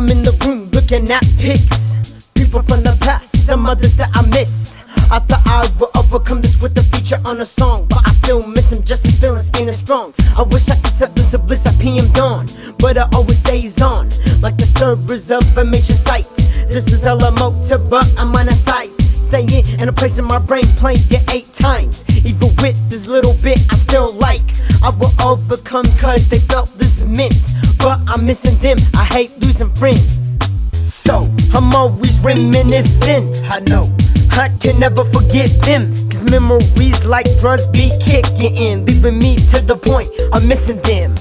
I'm in the room looking at pics. People from the past, some others that I miss. I thought I would overcome this with a feature on a song, but I still miss him. Just some feelings ain't as strong. I wish I could set this a bliss at PM Dawn, but it always stays on like the servers of a major site. This is hella motor, but I'm on a size. Staying in a place in my brain, playing it eight times. Even with this little bit, I still like. I will overcome cause they felt this mint, but I'm missing them. I hate losing friends. So, I'm always reminiscing. I know. I can never forget them. Cause memories like drugs be kicking in, leaving me to the point I'm missing them.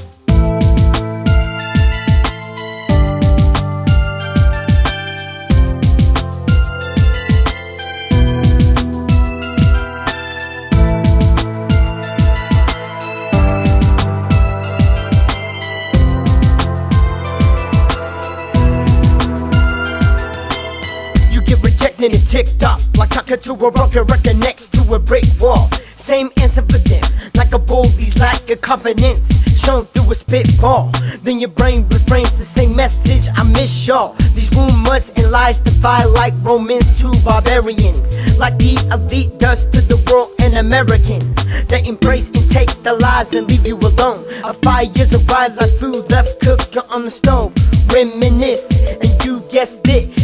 Get it ticked off. Like talking to a broken record next to a brick wall. Same answer for them. Like a bully's lack of confidence Shown through a spitball. Then your brain refrains the same message I miss y'all. These rumors and lies divide like Romans to barbarians. Like the elite does to the world and Americans. They embrace and take the lies and leave you alone. A a rise like food left cooking on the stove. Reminisce and you guessed it,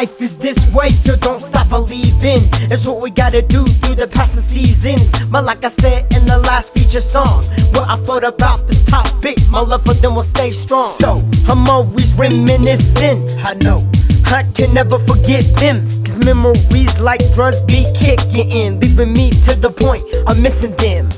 life is this way, so don't stop believing. It's what we gotta do through the passing seasons. But like I said in the last feature song, where I thought about this topic, my love for them will stay strong. So I'm always reminiscing. I know. I can never forget them Cause memories like drugs be kicking in Leaving me to the point I'm missing them